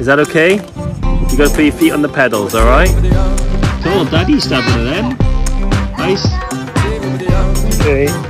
Is that okay? You gotta put your feet on the pedals, alright? Oh, Daddy's stabbing them. Nice. Okay.